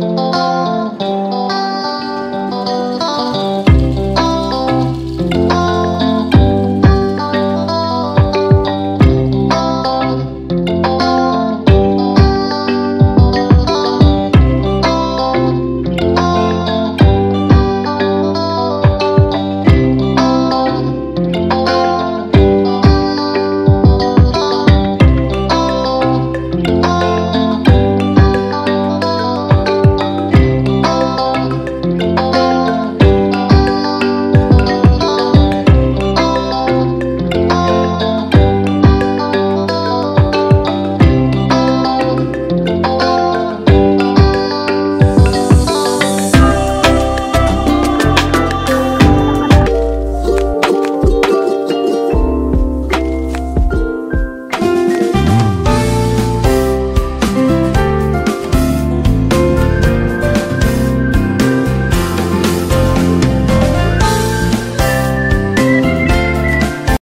Música